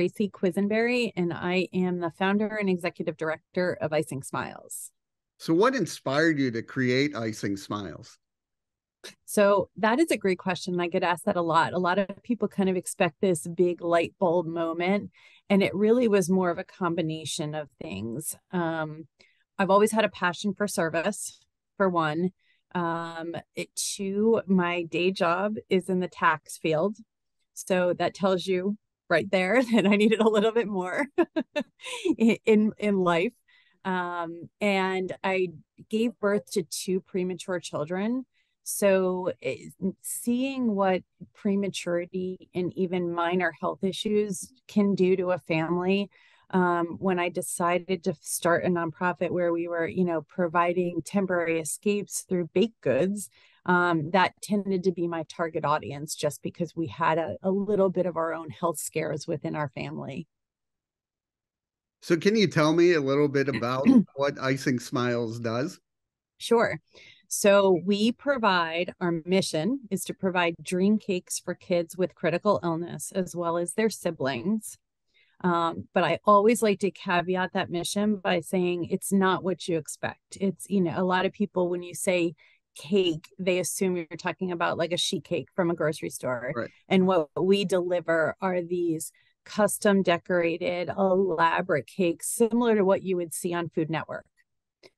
Tracy Quisenberry, and I am the founder and executive director of Icing Smiles. So, what inspired you to create Icing Smiles? So, that is a great question. I get asked that a lot. A lot of people kind of expect this big light bulb moment, and it really was more of a combination of things. Um, I've always had a passion for service, for one. Um, it, two, my day job is in the tax field. So that tells you right there that I needed a little bit more in in life. Um, and I gave birth to two premature children. So seeing what prematurity and even minor health issues can do to a family um, when I decided to start a nonprofit where we were, you know, providing temporary escapes through baked goods, um, that tended to be my target audience just because we had a, a little bit of our own health scares within our family. So, can you tell me a little bit about what Icing Smiles does? Sure. So, we provide our mission is to provide dream cakes for kids with critical illness as well as their siblings. Um, but I always like to caveat that mission by saying it's not what you expect. It's, you know, a lot of people, when you say cake, they assume you're talking about like a sheet cake from a grocery store. Right. And what we deliver are these custom decorated, elaborate cakes, similar to what you would see on Food Network.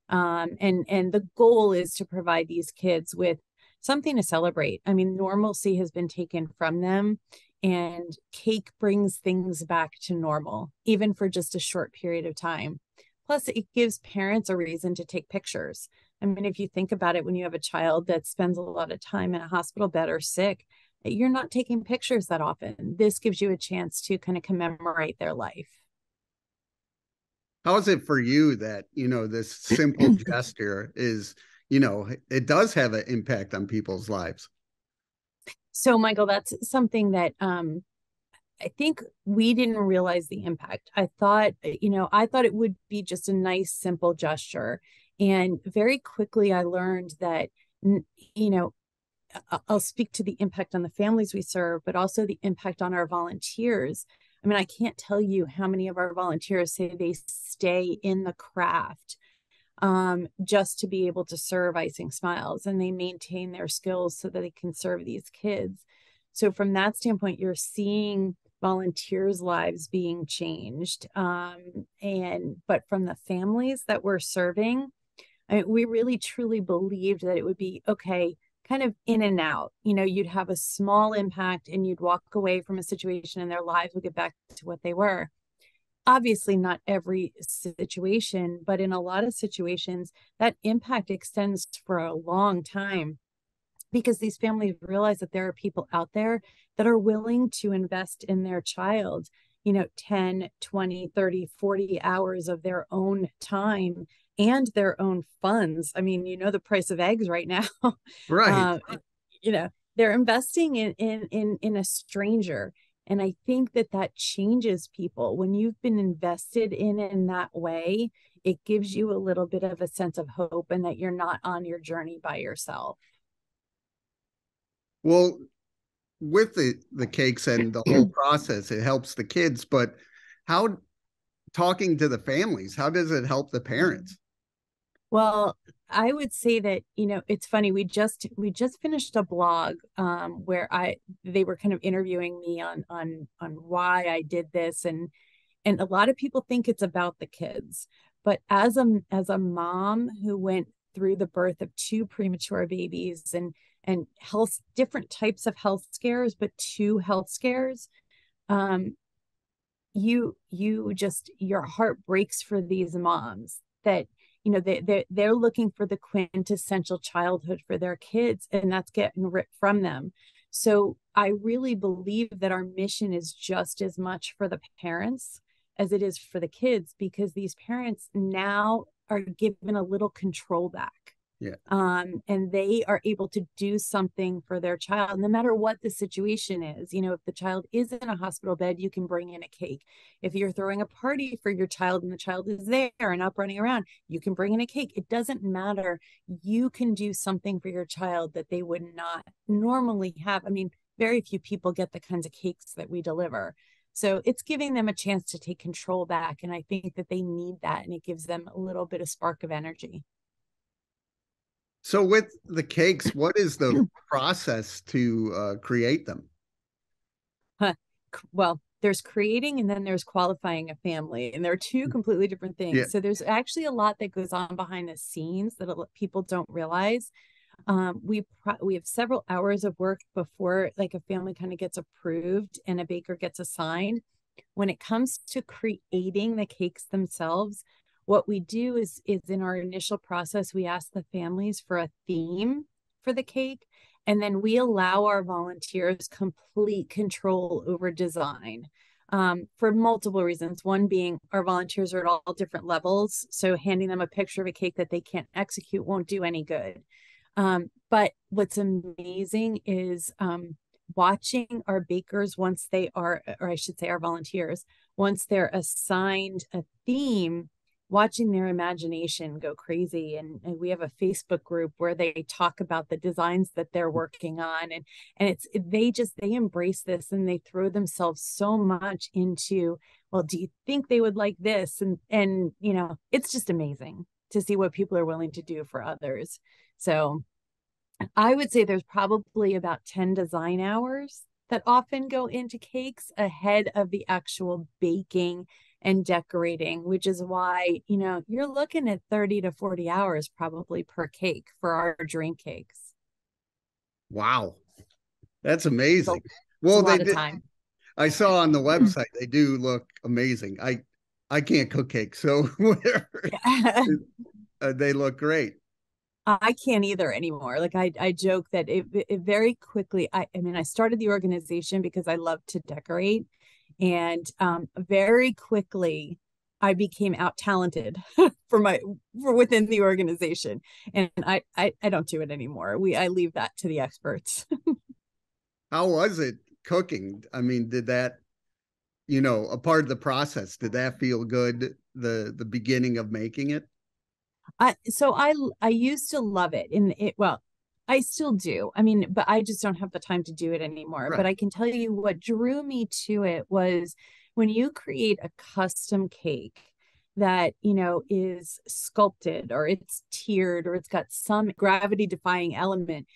Um, and and the goal is to provide these kids with something to celebrate. I mean, normalcy has been taken from them, and cake brings things back to normal, even for just a short period of time. Plus, it gives parents a reason to take pictures. I mean, if you think about it, when you have a child that spends a lot of time in a hospital bed or sick, you're not taking pictures that often. This gives you a chance to kind of commemorate their life. How is it for you that, you know, this simple gesture is, you know, it does have an impact on people's lives? So, Michael, that's something that um, I think we didn't realize the impact. I thought, you know, I thought it would be just a nice, simple gesture. And very quickly, I learned that, you know, I'll speak to the impact on the families we serve, but also the impact on our volunteers. I mean, I can't tell you how many of our volunteers say they stay in the craft um, just to be able to serve Icing Smiles and they maintain their skills so that they can serve these kids. So, from that standpoint, you're seeing volunteers' lives being changed. Um, and, but from the families that we're serving, I mean, we really truly believed that it would be okay, kind of in and out. You know, you'd have a small impact and you'd walk away from a situation and their lives would get back to what they were obviously not every situation, but in a lot of situations, that impact extends for a long time because these families realize that there are people out there that are willing to invest in their child you know 10 20 30 40 hours of their own time and their own funds. I mean you know the price of eggs right now. Right. Uh, you know they're investing in in in in a stranger and I think that that changes people. When you've been invested in in that way, it gives you a little bit of a sense of hope and that you're not on your journey by yourself. Well, with the the cakes and the whole process, it helps the kids, but how talking to the families, how does it help the parents? Well, I would say that you know it's funny. We just we just finished a blog um, where I they were kind of interviewing me on on on why I did this and and a lot of people think it's about the kids, but as a as a mom who went through the birth of two premature babies and and health different types of health scares, but two health scares, um, you you just your heart breaks for these moms that you know they they they're looking for the quintessential childhood for their kids and that's getting ripped from them. So i really believe that our mission is just as much for the parents as it is for the kids because these parents now are given a little control back yeah. Um, and they are able to do something for their child, no matter what the situation is. You know, if the child is in a hospital bed, you can bring in a cake. If you're throwing a party for your child and the child is there and up running around, you can bring in a cake. It doesn't matter. You can do something for your child that they would not normally have. I mean, very few people get the kinds of cakes that we deliver. So it's giving them a chance to take control back. And I think that they need that and it gives them a little bit of spark of energy. So with the cakes, what is the process to uh, create them? Huh. Well, there's creating and then there's qualifying a family and they're two mm. completely different things yeah. so there's actually a lot that goes on behind the scenes that people don't realize um, we pro- we have several hours of work before like a family kind of gets approved and a baker gets assigned when it comes to creating the cakes themselves what we do is is in our initial process we ask the families for a theme for the cake and then we allow our volunteers complete control over design um, for multiple reasons. One being our volunteers are at all different levels. So handing them a picture of a cake that they can't execute won't do any good. Um, but what's amazing is um, watching our bakers once they are, or I should say, our volunteers, once they're assigned a theme watching their imagination go crazy and, and, we have a facebook group where they talk about the designs that they're mm. working on and and it's they just they embrace this and they throw themselves so much into well do you think they would like this? And and you know it's just amazing to see what people are willing to do for others. So i would say there's probably about 10 design hours that often go into cakes ahead of the actual baking and decorating, which is why, you know, you're looking at 30 to 40 hours probably per cake for our dream cakes. Wow. That's amazing. So, well, they did, time. I saw on the website they do look amazing. I I can't cook cakes, so uh, they look great. I can't either anymore. Like I, I joke that it, it very quickly. I, I mean, I started the organization because I love to decorate, and um, very quickly I became out talented for my for within the organization, and I, I I don't do it anymore. We I leave that to the experts. How was it cooking? I mean, did that, you know, a part of the process? Did that feel good? The the beginning of making it. I so I I used to love it, and it well I still do. I mean, but I just don't have the time to do it anymore. Right. But I can tell you what drew me to it was when you create a custom cake that, you know, is sculpted or it's tiered or it's got some gravity defying element,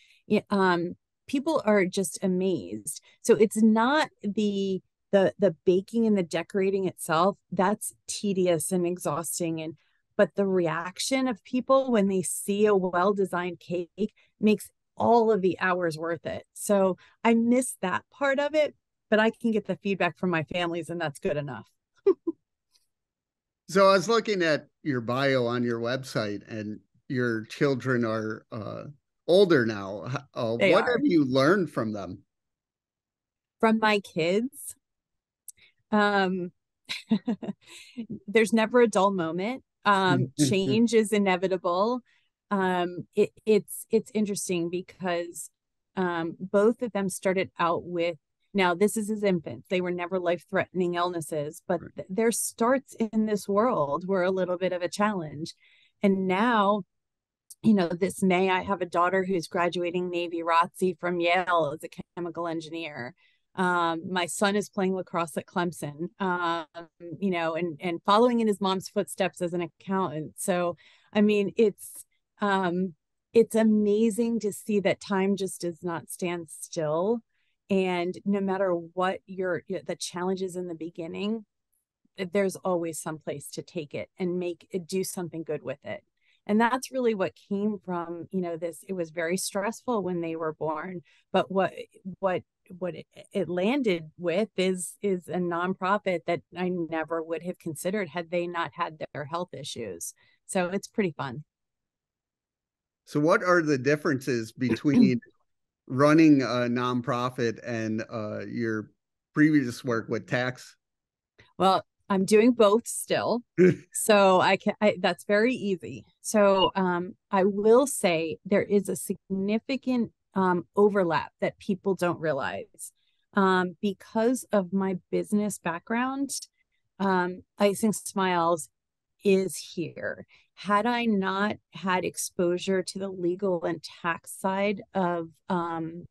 um, people are just amazed. So it's not the the the baking and the decorating itself that's tedious and exhausting and but the reaction of people when they see a well designed cake makes all of the hours worth it. So I miss that part of it, but I can get the feedback from my families, and that's good enough. so I was looking at your bio on your website, and your children are uh, older now. Uh, what are. have you learned from them? From my kids, um, there's never a dull moment um change is inevitable um it, it's it's interesting because um both of them started out with now this is as infants they were never life threatening illnesses but right. th- their starts in this world were a little bit of a challenge and now you know this may i have a daughter who's graduating navy ROTC from yale as a chemical engineer um, my son is playing lacrosse at Clemson, um, you know, and and following in his mom's footsteps as an accountant. So, I mean, it's um, it's amazing to see that time just does not stand still, and no matter what your the challenges in the beginning, there's always some place to take it and make it do something good with it and that's really what came from you know this it was very stressful when they were born but what what what it, it landed with is is a nonprofit that I never would have considered had they not had their health issues. So it's pretty fun. So what are the differences between running a nonprofit and uh, your previous work with tax? Well, I'm doing both still. so I can I, that's very easy. So um I will say there is a significant um, overlap that people don't realize. Um, because of my business background, um, Icing Smiles is here. Had I not had exposure to the legal and tax side of um,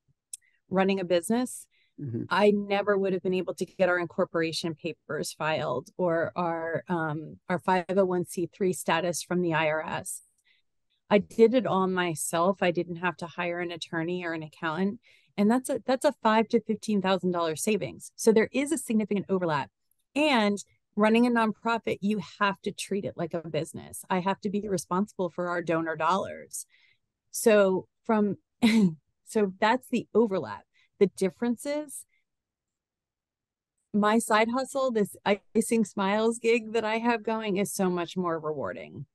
running a business, mm-hmm. I never would have been able to get our incorporation papers filed or our um, our 501c3 status from the IRS. I did it all myself. I didn't have to hire an attorney or an accountant, and that's a that's a five to fifteen thousand dollars savings. So there is a significant overlap, and running a nonprofit, you have to treat it like a business. I have to be responsible for our donor dollars. So from so that's the overlap. The differences my side hustle, this icing smiles gig that I have going is so much more rewarding.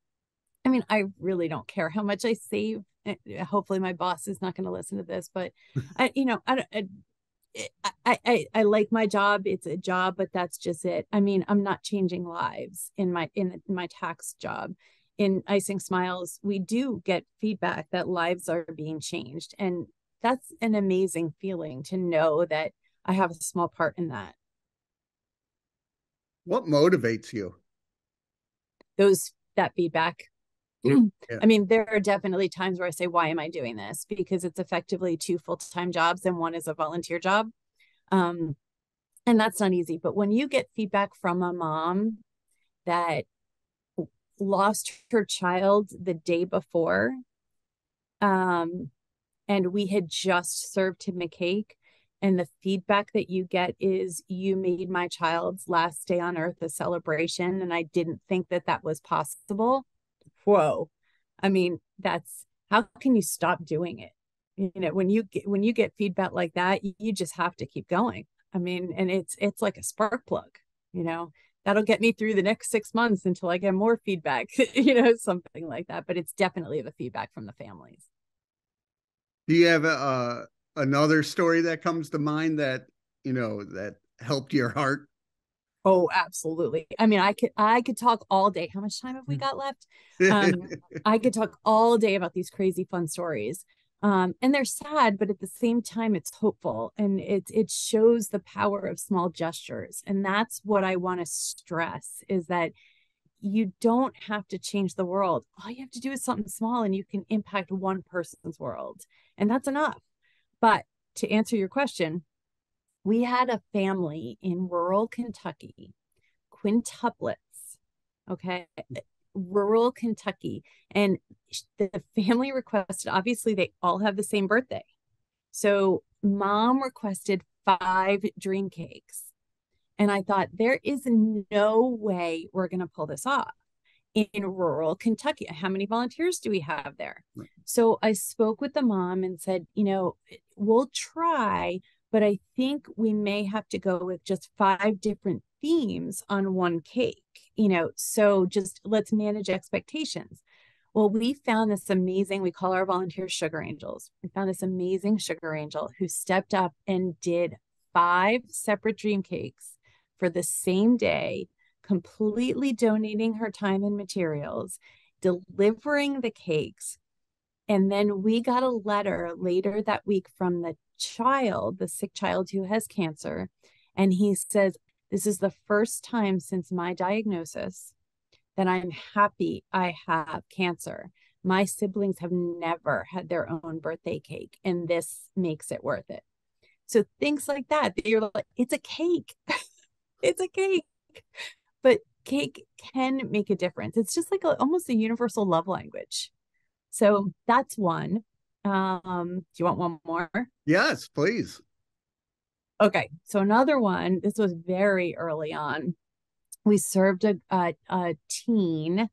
I mean, I really don't care how much I save. Eh, hopefully my boss is not going to listen to this, but I, you know, I, I Eh, I, I I like my job. It's a job, but that's just it. I mean, I'm not changing lives in my in my tax job. In Icing Smiles, we do get feedback that lives are being changed, and that's an amazing feeling to know that I have a small part in that. What motivates you? Those that feedback. Yeah. I mean, there are definitely times where I say, why am I doing this? Because it's effectively two full-time jobs and one is a volunteer job. Um, and that's not easy. But when you get feedback from a mom that lost her child the day before, um, and we had just served him a cake, and the feedback that you get is, you made my child's last day on earth a celebration, and I didn't think that that was possible whoa. I mean that's how can you stop doing it? You know when you get when you get feedback like that you just have to keep going. I mean and it's it's like a spark plug you know? That'll get me through the next six months until i get more feedback you know something like that but it's definitely the feedback from the families. Do you have uh, another story that comes to mind that you know that helped your heart Oh, absolutely. I mean, I could I could talk all day. How much time have we mm. got left? Um, I could talk all day about these crazy fun stories. Um, and they're sad, but at the same time, it's hopeful and it it shows the power of small gestures. And that's what I want to stress is that you don't have to change the world. All you have to do is something small and you can impact one person's world. And that's enough. But to answer your question, we had a family in rural Kentucky, quintuplets, okay, rural Kentucky. And the family requested, obviously, they all have the same birthday. So mom requested five dream cakes. And I thought, there is no way we're going to pull this off in rural Kentucky. How many volunteers do we have there? Right. So I spoke with the mom and said, you know, we'll try, but I think we may have to go with just five different themes on one cake, you know, so just let's manage expectations. Well, we found this amazing, we call our volunteers sugar angels. We found this amazing sugar angel who stepped up and did five separate dream cakes for the same day, completely donating her time and materials, delivering the cakes. And then we got a letter later that week from the child, the sick child who has cancer. And he says, This is the first time since my diagnosis that I'm happy I have cancer. My siblings have never had their own birthday cake, and this makes it worth it. So things like that, you're like, it's a cake. it's a cake. But cake can make a difference. It's just like a, almost a universal love language. So that's one. Um, do you want one more? Yes, please. Okay, so another one. This was very early on. We served a, a, a teen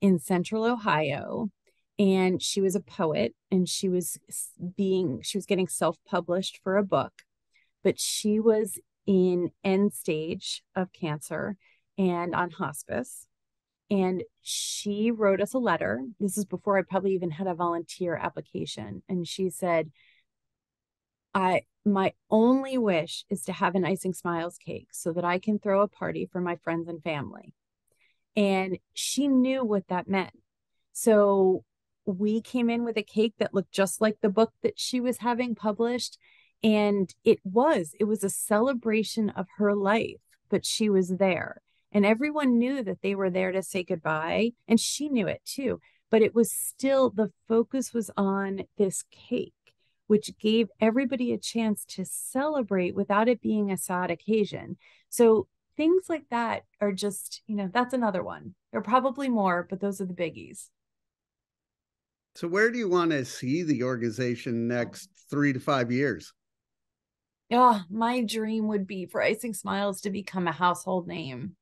in Central Ohio, and she was a poet, and she was being she was getting self published for a book, but she was in end stage of cancer and on hospice and she wrote us a letter. This is before I probably even had a volunteer application. And she said, I my only wish is to have an icing smiles cake so that I can throw a party for my friends and family. And she knew what that meant. So we came in with a cake that looked just like the book that she was having published. And it was, it was a celebration of her life, but she was there. And everyone knew that they were there to say goodbye. And she knew it too. But it was still the focus was on this cake. which gave everybody a chance to celebrate without it being a sad occasion. So things like that are just, you know, that's another one. There are probably more, but those are the biggies. So, where do you want to see the organization next three to five years? Oh, my dream would be for Icing Smiles to become a household name.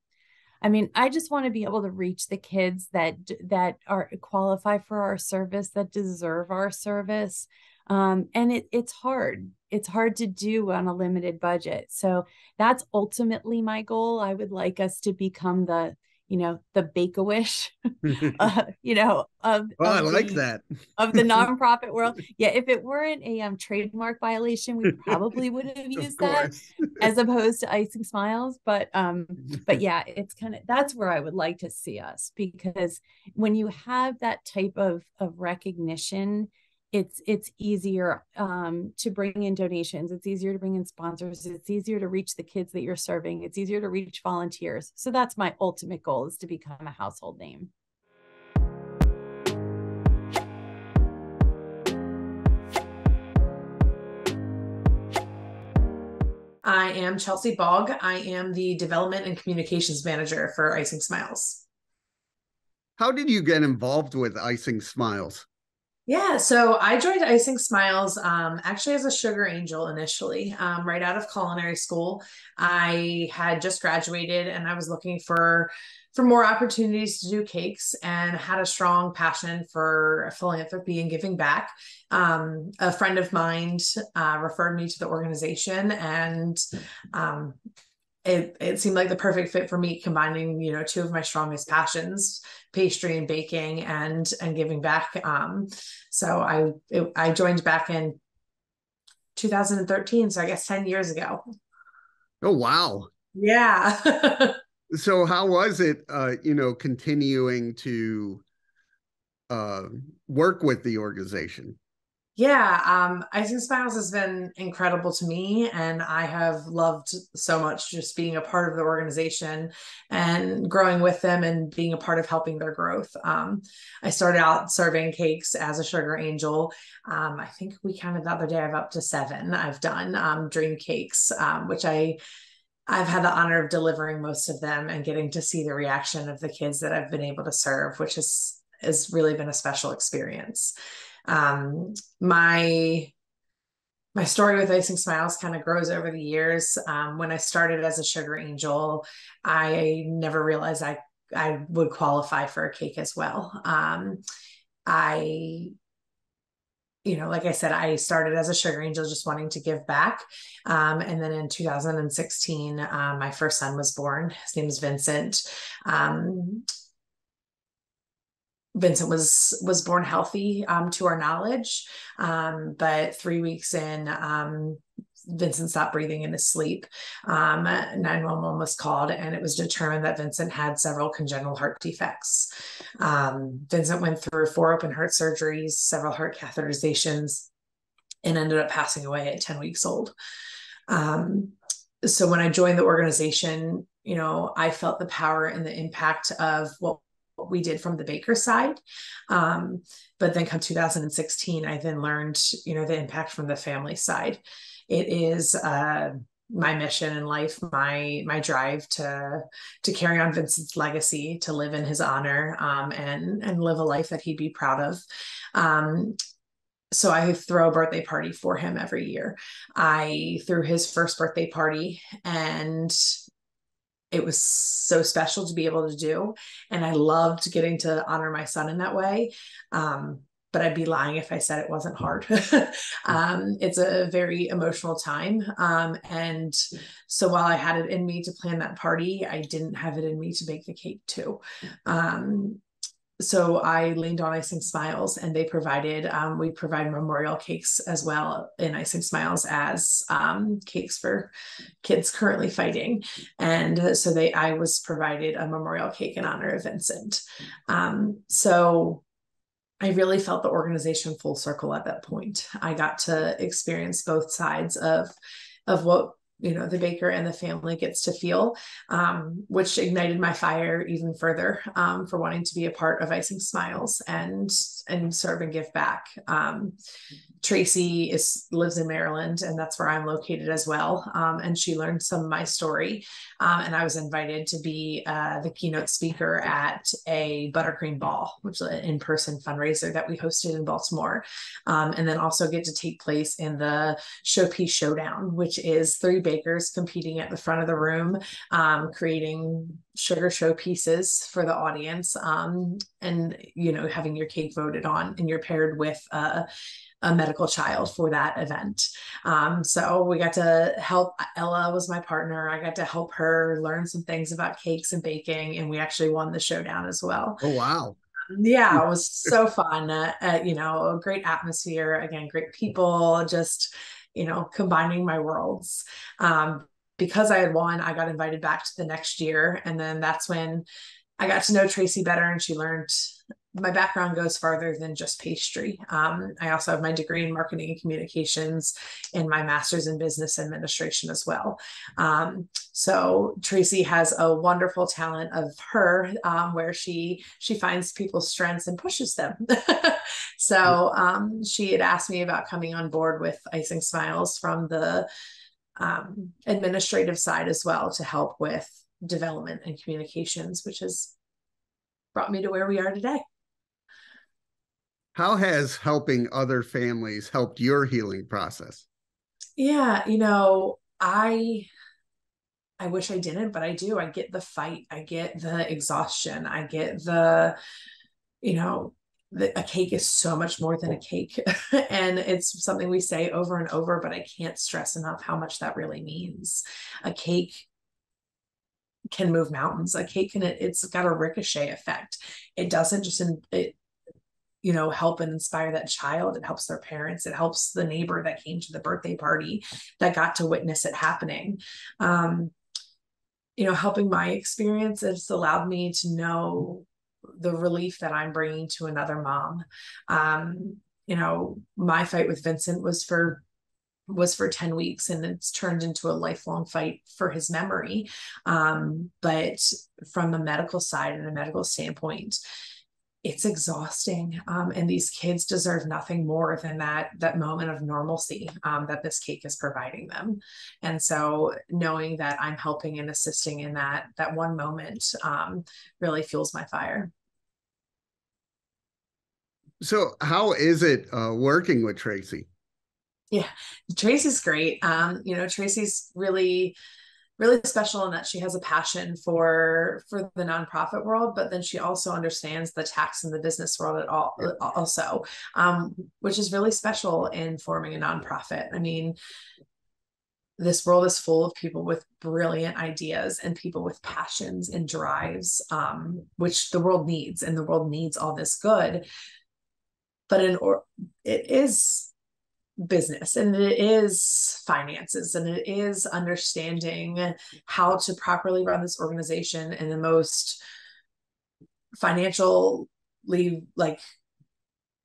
I mean, I just want to be able to reach the kids that that are qualify for our service, that deserve our service. Um, and it, it's hard. It's hard to do on a limited budget. So that's ultimately my goal. I would like us to become the you know the Bake a Wish, uh, you know of. Well, of I like the, that of the nonprofit world. Yeah, if it weren't a um, trademark violation, we probably would have used that as opposed to icing smiles. But um, but yeah, it's kind of that's where I would like to see us because when you have that type of of recognition it's it's easier um, to bring in donations it's easier to bring in sponsors it's easier to reach the kids that you're serving it's easier to reach volunteers so that's my ultimate goal is to become a household name I am Chelsea Bogg. I am the development and communications manager for Icing Smiles. How did you get involved with Icing Smiles? Yeah, so I joined Icing Smiles um, actually as a sugar angel initially, um, right out of culinary school. I had just graduated and I was looking for for more opportunities to do cakes and had a strong passion for philanthropy and giving back. Um, a friend of mine uh, referred me to the organization and um, it, it seemed like the perfect fit for me combining you know two of my strongest passions pastry and baking and and giving back um so i it, i joined back in 2013 so i guess 10 years ago. Oh wow. Yeah. So how was it uh you know continuing to uh work with the organization yeah, um, Icing Smiles has been incredible to me, and I have loved so much just being a part of the organization and growing with them and being a part of helping their growth. Um, I started out serving cakes as a sugar angel. Um, I think we counted the other day, I've up to seven I've done um, dream cakes, um, which I I've had the honor of delivering most of them and getting to see the reaction of the kids that I've been able to serve, which has has really been a special experience um, my my story with icing smiles kind of grows over the years um, when i started as a sugar angel i never realized i i would qualify for a cake as well um, i you know, like I said, I started as a sugar angel, just wanting to give back. Um, and then in 2016, um, my first son was born. His name is Vincent. Um, Vincent was was born healthy um, to our knowledge, um, but three weeks in, um, Vincent stopped breathing in his sleep. Um, 911 was called, and it was determined that Vincent had several congenital heart defects. Um, Vincent went through four open heart surgeries, several heart catheterizations, and ended up passing away at 10 weeks old. Um, so when I joined the organization, you know, I felt the power and the impact of what what we did from the baker side. Um, but then come 2016, I then learned, you know, the impact from the family side. It is uh, my mission in life, my my drive to to carry on Vincent's legacy, to live in his honor, um, and and live a life that he'd be proud of. Um, so I throw a birthday party for him every year. I threw his first birthday party and it was so special to be able to do and i loved getting to honor my son in that way. Um, but i'd be lying if i said it wasn't hard. Um, it's a very emotional time um, and so while i had it in me to plan that party i didn't have it in me to bake the cake too. Um, so I leaned on Icing Smiles, and they provided um, we provide memorial cakes as well in Icing Smiles as um, cakes for kids currently fighting, and so they I was provided a memorial cake in honor of Vincent. Um, so I really felt the organization full circle at that point. I got to experience both sides of of what you know the baker and the family gets to feel um, which ignited my fire even further um, for wanting to be a part of icing smiles and and serve and give back. Um, tracy is lives in maryland and that's where i'm located as well um, and she learned some of my story um, and i was invited to be uh, the keynote speaker at a buttercream ball which is an in-person fundraiser that we hosted in baltimore um, and then also get to take place in the showpiece showdown which is three bakers competing at the front of the room, um, creating sugar show pieces for the audience, um, and you know having your cake voted on, and you're paired with. Uh, a medical child for that event. Um, so we got to help. Ella was my partner. I got to help her learn some things about cakes and baking, and we actually won the showdown as well. Oh wow! Yeah, it was so fun. Uh, uh, you know, a great atmosphere. Again, great people. Just you know, combining my worlds. Um, because I had won, I got invited back to the next year. And then that's when I got to know Tracy better and she learned my background goes farther than just pastry. Um, I also have my degree in marketing and communications and my master's in business administration as well. Um, so Tracy has a wonderful talent of her um, where she she finds people's strengths and pushes them. so um, she had asked me about coming on board with Icing Smiles from the um, administrative side as well to help with development and communications, which has brought me to where we are today. How has helping other families helped your healing process? Yeah, you know, I I wish I didn't, but I do. I get the fight, I get the exhaustion, I get the you know, the, a cake is so much more than a cake. and it's something we say over and over, but I can't stress enough how much that really means. A cake can move mountains. A cake can it's got a ricochet effect. It doesn't just in, it you know help and inspire that child. It helps their parents. It helps the neighbor that came to the birthday party that got to witness it happening. Um you know helping my experience it's allowed me to know the relief that i'm bringing to another mom. Um you know my fight with vincent was for was for 10 weeks and it's turned into a lifelong fight for his memory. Um, but from a medical side and a medical standpoint it's exhausting um, and these kids deserve nothing more than that that moment of normalcy um, that this cake is providing them. And so knowing that i'm helping and assisting in that that one moment um, really fuels my fire. So how is it uh, working with tracy? Yeah tracy's great. Um, you know tracy's really really special in that she has a passion for for the nonprofit world but then she also understands the tax and the business world at all also um, which is really special in forming a nonprofit. I mean this world is full of people with brilliant ideas and people with passions and drives um, which the world needs and the world needs all this good. But in or it is business and it is finances and it is understanding how to properly run this organization in the most financially like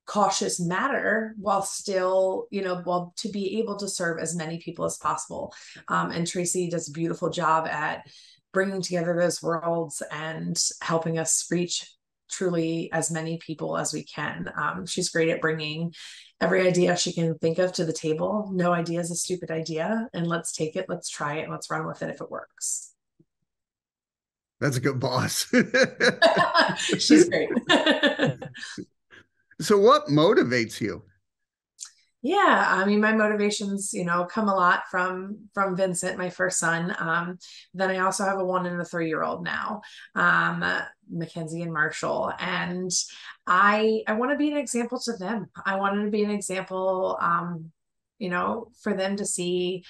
cautious matter while still you know while to be able to serve as many people as possible. Um, and tracy does a beautiful job at bringing together those worlds and helping us reach truly as many people as we can. Um, she's great at bringing every idea she can think of to the table. No idea is a stupid idea, and let's take it, let's try it, let's run with it if it works. That's a good boss. she's great. so, what motivates you? Yeah i mean my motivations you know come a lot from from vincent my first son um, then i also have a one and a three year old now um, mackenzie and marshall and i i want to be an example to them. I wanted to be an example um, you know for them to see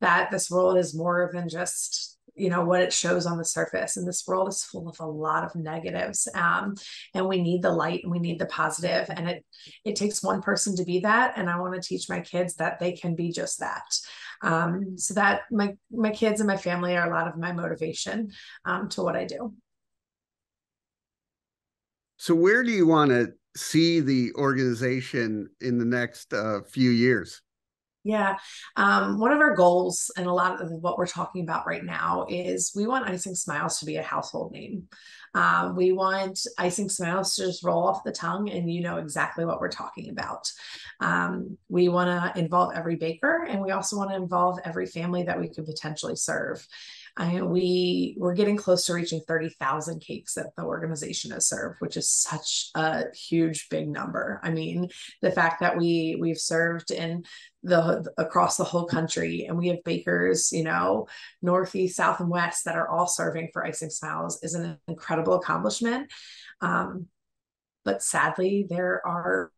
that this world is more than just you know what it shows on the surface and this world is full of a lot of negatives um, and we need the light and we need the positive and it it takes one person to be that and i want to teach my kids that they can be just that. Um, so that my my kids and my family are a lot of my motivation um, to what i do. So where do you want to see the organization in the next uh, few years Yeah. Um, one of our goals, and a lot of what we're talking about right now, is we want Icing Smiles to be a household name. Um, we want Icing Smiles to just roll off the tongue and you know exactly what we're talking about. Um, we want to involve every baker and we also want to involve every family that we could potentially serve. I, we we're getting close to reaching 30,000 cakes that the organization has served, which is such a huge big number. I mean, the fact that we we've served in the across the whole country and we have bakers you know northeast south and west that are all serving for icing smiles is an incredible accomplishment um, but sadly there are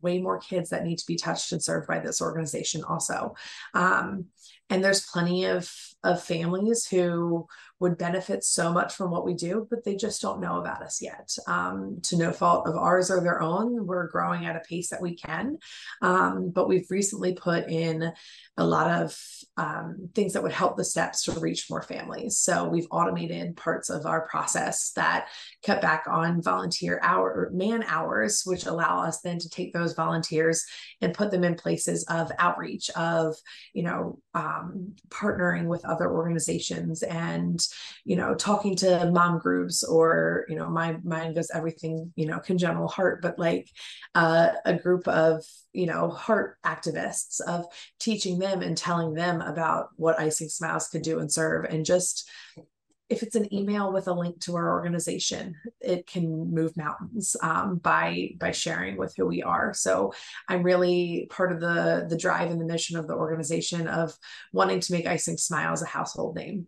way more kids that need to be touched and served by this organization also um, and there's plenty of of families who would benefit so much from what we do, but they just don't know about us yet. Um, to no fault of ours or their own, we're growing at a pace that we can. Um, but we've recently put in a lot of um, things that would help the steps to reach more families. So we've automated parts of our process that cut back on volunteer hour man hours, which allow us then to take those volunteers and put them in places of outreach, of you know um, partnering with other organizations and you know talking to mom groups or you know my mind does everything you know congenital heart but like uh, a group of you know heart activists of teaching them and telling them about what icing smiles could do and serve and just if it's an email with a link to our organization it can move mountains um, by by sharing with who we are. So i'm really part of the the drive and the mission of the organization of wanting to make icing smiles a household name